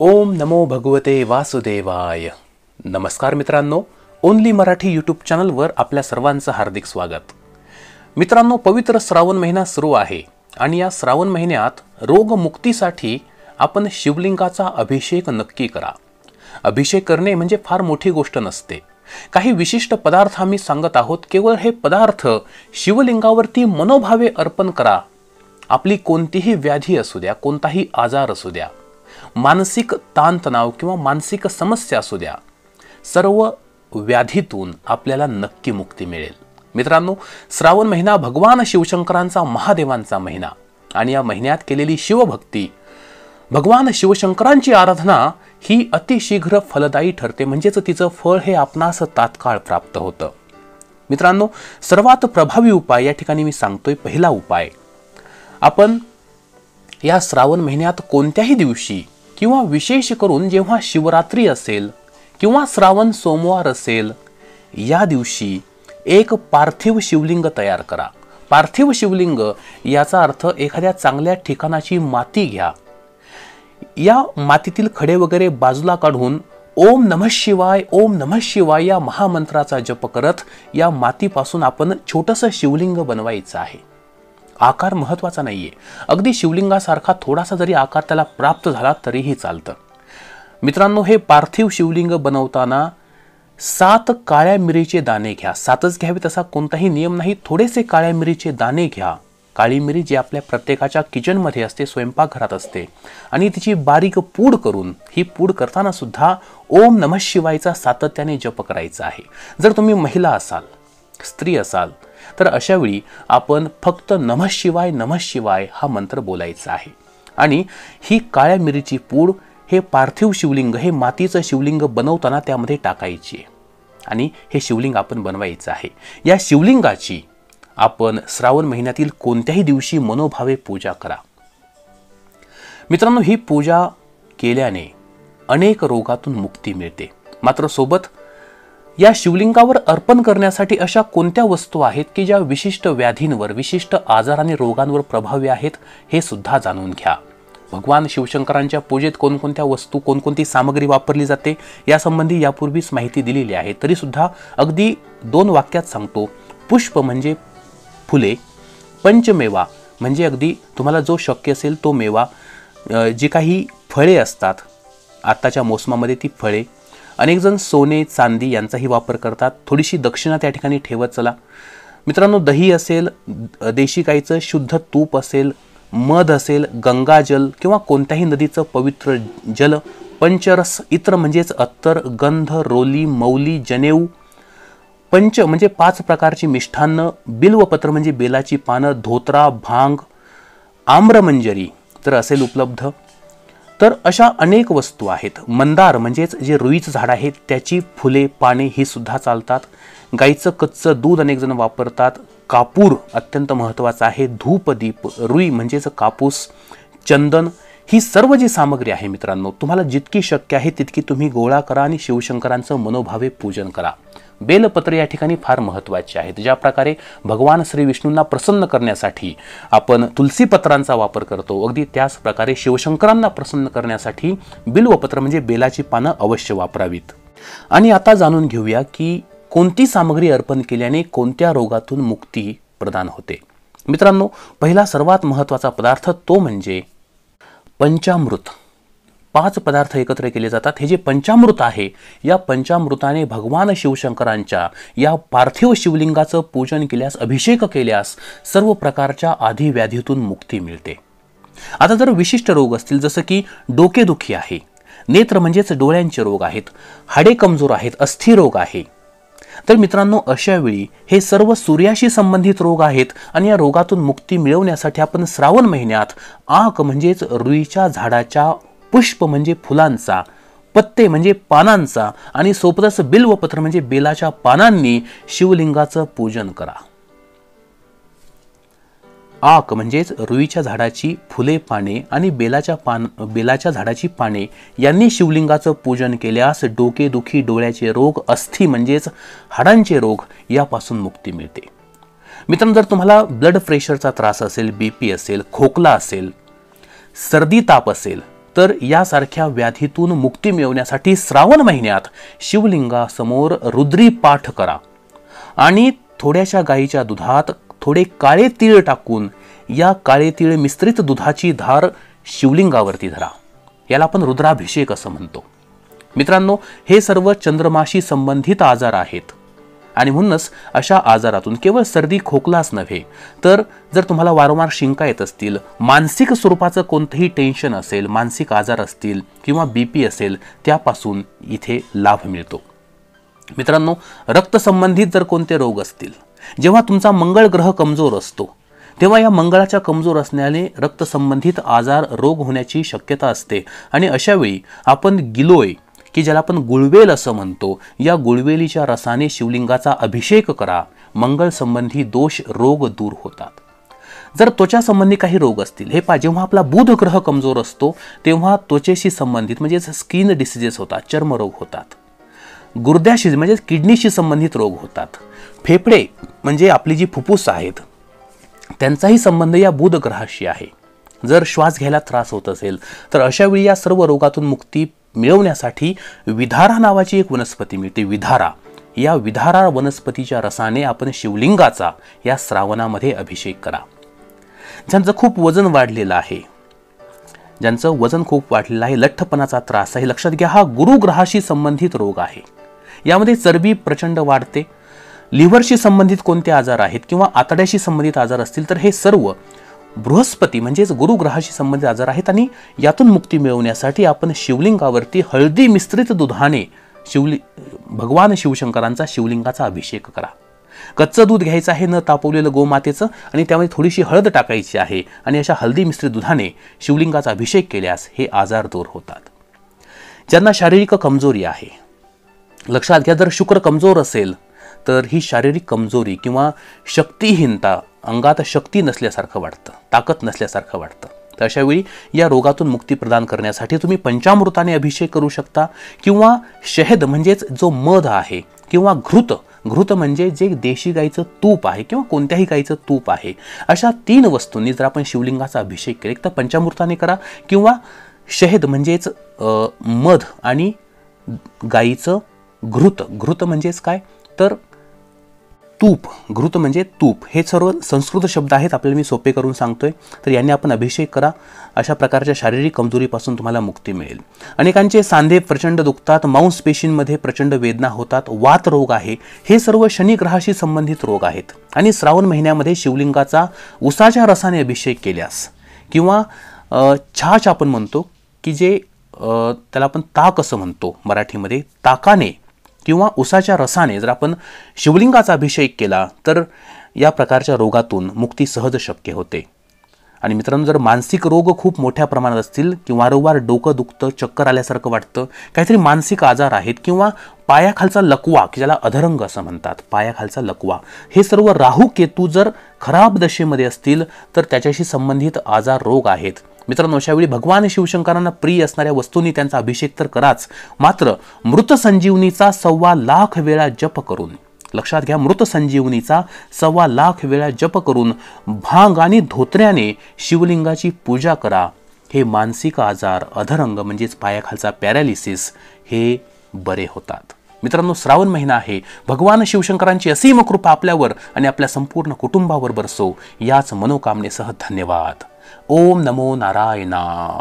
ओम नमो भगवते वासुदेवाय. नमस्कार मित्रांनो ओनली मराठी यूट्यूब चॅनलवर आपल्या सर्वांचं हार्दिक स्वागत. मित्रांनो पवित्र श्रावण महिना सुरू आहे आणि या श्रावण महिन्यात रोगमुक्तीसाठी आपण शिवलिंगाचा अभिषेक नक्की करा. अभिषेक करणे म्हणजे फार मोठी गोष्ट नसते. काही विशिष्ट पदार्थ आम्ही सांगत आहोत केवळ हे पदार्थ शिवलिंगावरती मनोभावे अर्पण करा. आपली कोणतीही व्याधी असू द्या कोणताही आजार असू द्या. मानसिक ताणतणाव किंवा मानसिक समस्या असू द्या. सर्व व्याधीतून आपल्याला नक्की मुक्ती मिळेल. मित्रांनो श्रावण महिना भगवान शिवशंकरांचा महादेवांचा महिना आणि या महिन्यात केलेली शिवभक्ती भगवान शिवशंकरांची आराधना ही अतिशीघ्र फलदायी ठरते. म्हणजेच तिचं फळ हे आपणास तात्काळ प्राप्त होतं. मित्रांनो सर्वात प्रभावी उपाय या ठिकाणी मी सांगतोय. पहिला उपाय आपण या श्रावण महिन्यात कोणत्याही दिवशी किंवा विशेष करून जेव्हा शिवरात्री असेल किंवा श्रावण सोमवार असेल या दिवशी एक पार्थिव शिवलिंग तयार करा. पार्थिव शिवलिंग याचा अर्थ एखाद्या चांगल्या ठिकाणाची माती घ्या. या मातीतील खडे वगैरे बाजूला काढून ओम नमः शिवाय ओम नमः शिवाय या महामंत्राचा जप करत या मातीपासून आपण छोटंसं शिवलिंग बनवायचं आहे. आकार महत्त्वाचा आहे अगदी शिवलिंगासारखा थोडासा जरी आकार त्याला प्राप्त झाला तरीही चालतं. मित्रांनो हे पार्थिव शिवलिंग बनवताना सात काळ्या मिरीचे दाणे घ्या. सातच घ्यावे तसा कोणताही नियम नाही. थोडेसे काळ्या मिरीचे दाणे घ्या. काळी मिरी जी आपल्या प्रत्येकाच्या किचनमध्ये असते स्वयंपाकघरात असते आणि तिची बारीक पूड करून ही पूड करताना सुद्धा ओम नमः शिवायचा सातत्याने जप करायचा आहे. जर तुम्ही महिला असाल स्त्री असाल तर अशावेळी आपण फक्त नमः शिवाय नमः शिवाय हा मंत्र बोलायचा आहे. आणि ही काळ्या मिरीची पूड हे पार्थिव शिवलिंग हे मातीचं शिवलिंग बनवताना त्यामध्ये टाकायची आहे. आणि हे शिवलिंग आपण बनवायचं आहे. या शिवलिंगाची आपण श्रावण महिन्यातील कोणत्याही दिवशी मनोभावे पूजा करा. मित्रांनो ही पूजा केल्याने अनेक रोगातून मुक्ती मिळते. मात्र सोबत या शिवलिंगावर अर्पण करण्यासाठी अशा कोणत्या वस्तू आहेत की ज्या विशिष्ट व्याधींवर विशिष्ट आजार आणि रोगांवर प्रभावी आहेत हे सुद्धा जाणून घ्या. भगवान शिवशंकरांच्या पूजेत कोणकोणत्या वस्तू कोणकोणती सामग्री वापरली जाते यासंबंधी यापूर्वीच माहिती दिलेली आहे. तरीसुद्धा अगदी दोन वाक्यात सांगतो. पुष्प म्हणजे फुले पंचमेवा म्हणजे अगदी तुम्हाला जो शक्य असेल तो मेवा. जी काही फळे असतात आत्ताच्या मोसमामध्ये ती फळे अनेकजण सोने चांदी यांचाही वापर करतात. थोडीशी दक्षिणा त्या ठिकाणी ठेवत चला. मित्रांनो दही असेल देशी गाईचं शुद्ध तूप असेल मध असेल गंगाजल किंवा कोणत्याही नदीचं पवित्र जल पंचरस इतर म्हणजेच अत्तर गंध रोली मौली जनेऊ पंच म्हणजे पाच प्रकारची मिष्ठान्न बिल्वपत्र म्हणजे बेलाची पानं धोत्रा भांग आम्रमंजरी तर असेल उपलब्ध. तर अशा अनेक वस्तू आहेत. मंदार म्हणजेच जे रुईचं झाड आहे त्याची फुले पाने ही सुद्धा चालतात. गाईचं कच्चं दूध अनेक जण वापरतात. कापूर अत्यंत महत्त्वाचा आहे. धूपदीप रुई म्हणजेच कापूस चंदन ही सर्व जी सामग्री आहे मित्रांनो तुम्हाला जितकी शक्य आहे तितकी तुम्ही गोळा करा आणि शिवशंकरांचं मनोभावे पूजन करा. बेलपत्र या ठिकाणी फार महत्त्वाचे आहेत. ज्या प्रकारे भगवान श्री विष्णूंना प्रसन्न करण्यासाठी आपण तुलसीपत्रांचा वापर करतो. अगदी त्याच प्रकारे शिवशंकरांना प्रसन्न करण्यासाठी बिल्वपत्र म्हणजे बेलाची पानं अवश्य वापरावीत. आणि आता जाणून घेऊया की कोणती सामग्री अर्पण केल्याने कोणत्या रोगातून मुक्ती प्रदान होते. मित्रांनो पहिला सर्वात महत्त्वाचा पदार्थ तो म्हणजे पंचामृत. पाच पदार्थ एकत्र केले जातात. हे जे पंचामृत आहे या पंचामृताने भगवान शिवशंकरांच्या या पार्थिव शिवलिंगाचं पूजन केल्यास अभिषेक केल्यास सर्व प्रकारच्या आधी व्याधीतून मुक्ती मिळते. आता जर विशिष्ट रोग असतील जसं की डोकेदुखी आहे नेत्र म्हणजेच डोळ्यांचे रोग आहेत हाडे कमजोर आहेत अस्थिरोग आहे तर मित्रांनो अशा वेळी हे सर्व सूर्याशी संबंधित रोग आहेत आणि या रोगातून मुक्ती मिळवण्यासाठी आपण श्रावण महिन्यात आक म्हणजेच रुईच्या झाडाच्या पुष्प म्हणजे फुलांचा पत्ते म्हणजे पानांचा आणि सोबतच बिल्वपत्र म्हणजे बेलाच्या पानांनी शिवलिंगाचं पूजन करा. आक म्हणजेच रुईच्या झाडाची फुले पाने आणि बेलाच्या पान बेलाच्या झाडाची पाने यांनी शिवलिंगाचं पूजन केल्यास डोकेदुखी डोळ्याचे रोग अस्थि म्हणजेच हाडांचे रोग यापासून मुक्ती मिळते. मित्रांनो जर तुम्हाला ब्लड प्रेशरचा त्रास असेल बी पी असेल खोकला असेल सर्दी ताप असेल तर यासारख्या व्याधीतून मुक्ती मिळवण्यासाठी श्रावण महिन्यात शिवलिंगासमोर रुद्री पाठ करा. आणि थोड्याशा गाईच्या दुधात थोडे काळे तीळ टाकून या काळे तीळ मिश्रित दुधाची धार शिवलिंगावरती धरा. याला आपण रुद्राभिषेक असं म्हणतो. मित्रांनो हे सर्व चंद्रमाशी संबंधित आजार आहेत. आणि म्हणूनच अशा आजारातून केवळ सर्दी खोकलाच नव्हे तर जर तुम्हाला वारंवार शिंका येत असतील मानसिक स्वरूपाचं कोणतंही टेन्शन असेल मानसिक आजार असतील किंवा बी पी असेल त्यापासून इथे लाभ मिळतो. मित्रांनो रक्तसंबंधित जर कोणते रोग असतील जेव्हा तुमचा मंगळ ग्रह कमजोर असतो तेव्हा या मंगळाच्या कमजोर असण्याने रक्तसंबंधित आजार रोग होण्याची शक्यता असते. आणि अशावेळी आपण गिलोय की ज्याला आपण गुळवेल असं म्हणतो या गुळवेलीच्या रसाने शिवलिंगाचा अभिषेक करा. मंगळ संबंधी दोष रोग दूर होतात. जर त्वचा संबंधी काही रोग असतील हे पा जेव्हा आपला बुध ग्रह कमजोर असतो तेव्हा त्वचेशी संबंधित म्हणजेच स्किन डिसिजेस होतात चर्मरोग होतात. गुर्द्याशी म्हणजे किडनीशी संबंधित रोग होतात. फेफडे म्हणजे आपली जी फुफ्फुस आहेत त्यांचाही संबंध या बुध ग्रहाशी आहे. जर श्वास घ्यायला त्रास होत असेल तर अशावेळी या सर्व रोगातून मुक्ती मिळवण्यासाठी विधारा नावाची एक वनस्पती मिळते विधारा. या विधारा वनस्पतीच्या रसाने आपण शिवलिंगाचा या श्रावणामध्ये अभिषेक करा. ज्यांचं खूप वजन वाढलेलं आहे ज्यांचं वजन खूप वाढलेलं आहे लठ्ठपणाचा त्रास आहे लक्षात घ्या हा गुरुग्रहाशी संबंधित रोग आहे. यामध्ये चरबी प्रचंड वाढते लिव्हरशी संबंधित कोणते आजार आहेत किंवा आतड्याशी संबंधित आजार असतील तर हे सर्व बृहस्पती म्हणजेच गुरुग्रहाशी संबंधित आजार आहेत आणि यातून मुक्ती मिळवण्यासाठी आपण शिवलिंगावरती हळदी मिश्रित दुधाने शिवलि भगवान शिवशंकरांचा शिवलिंगाचा अभिषेक करा. कच्चं दूध घ्यायचं आहे न तापवलेलं गोमातेचं आणि त्यामध्ये थोडीशी हळद टाकायची आहे आणि अशा हळदी मिश्रित दुधाने शिवलिंगाचा अभिषेक केल्यास हे आजार दूर होतात. ज्यांना शारीरिक कमजोरी आहे लक्षात घ्या जर शुक्र कमजोर असेल तर ही शारीरिक कमजोरी किंवा शक्तिहीनता अंगात शक्ती नसल्यासारखं वाटतं ताकद नसल्यासारखं वाटतं. तर अशावेळी या रोगातून मुक्ती प्रदान करण्यासाठी तुम्ही पंचामृताने अभिषेक करू शकता किंवा शहद म्हणजेच जो मध आहे किंवा घृत घृत म्हणजे जे देशी गाईचं तूप आहे किंवा कोणत्याही गाईचं तूप आहे अशा तीन वस्तूंनी जर आपण शिवलिंगाचा अभिषेक केले तर पंचामृताने करा किंवा शहद म्हणजेच मध आणि गाईचं घृत. घृत म्हणजेच काय? तर तूप घृत म्हणजे तूप. हे सर्व संस्कृत शब्द आहेत आपल्याला मी सोपे करून सांगतोय. तर यांनी आपण अभिषेक करा. अशा प्रकारच्या शारीरिक कमजोरीपासून तुम्हाला मुक्ती मिळेल. अनेकांचे सांधे प्रचंड दुखतात मांसपेशींमध्ये प्रचंड वेदना होतात वात रोग आहे. हे सर्व शनिग्रहाशी संबंधित रोग आहेत. आणि श्रावण महिन्यामध्ये शिवलिंगाचा उसाच्या रसाने अभिषेक केल्यास किंवा छाछ आपण म्हणतो की जे त्याला आपण ताक असं म्हणतो मराठीमध्ये ताकाने. किंवा उसाच्या रसाने जर आपण शिवलिंगाचा अभिषेक केला तर या प्रकारच्या रोगातून मुक्ती सहज शक्य होते. आणि मित्रांनो जर मानसिक रोग खूप मोठ्या प्रमाणात असतील किंवा वारंवार डोकं दुखतं चक्कर आल्यासारखं वाटतं काहीतरी मानसिक आजार आहेत किंवा पायाखालचा लकवा की ज्याला अधरंग असं म्हणतात पायाखालचा लकवा हे सर्व राहू केतू जर खराब दशेमध्ये असतील तर त्याच्याशी संबंधित आजार रोग आहेत. मित्रांनो अशावेळी भगवान शिवशंकरांना प्रिय असणाऱ्या वस्तूंनी त्यांचा अभिषेक तर कराच मात्र मृत संजीवनीचा सव्वा लाख वेळा जप करून लक्षात घ्या मृत संजीवनीचा सव्वा लाख वेळा जप करून भांग आणि धोत्र्याने शिवलिंगाची पूजा करा. हे मानसिक आजार अधरंग म्हणजेच पायाखालचा पॅरालिसिस हे बरे होतात. मित्रांनो श्रावण महिना आहे. भगवान शिवशंकरांची असीम कृपा आपल्यावर आणि आपल्या संपूर्ण कुटुंबावर बरसो. याच मनोकामनेसह धन्यवाद. ओम नमो नारायणा.